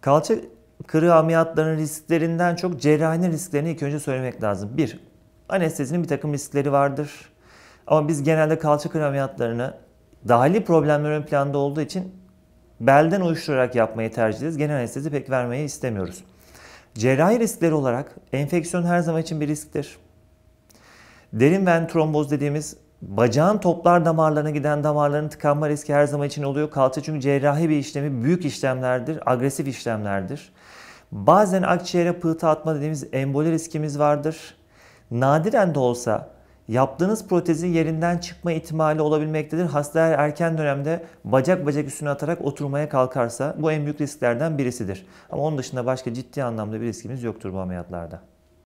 Kalça kırığı ameliyatlarının risklerinden çok cerrahinin risklerini ilk önce söylemek lazım. Bir, anestezinin bir takım riskleri vardır. Ama biz genelde kalça kırığı ameliyatlarını dahili problemler ön planda olduğu için belden uyuşturarak yapmayı tercih ederiz. Genel anestezi pek vermeyi istemiyoruz. Cerrahi riskleri olarak enfeksiyon her zaman için bir risktir. Derin ven tromboz dediğimiz bacağın toplar damarlarına giden damarların tıkanma riski her zaman için oluyor. Kalça çünkü cerrahi bir işlemi büyük işlemlerdir, agresif işlemlerdir. Bazen akciğere pıhtı atma dediğimiz emboli riskimiz vardır. Nadiren de olsa yaptığınız protezin yerinden çıkma ihtimali olabilmektedir. Hasta erken dönemde bacak bacak üstüne atarak oturmaya kalkarsa bu en büyük risklerden birisidir. Ama onun dışında başka ciddi anlamda bir riskimiz yoktur bu ameliyatlarda.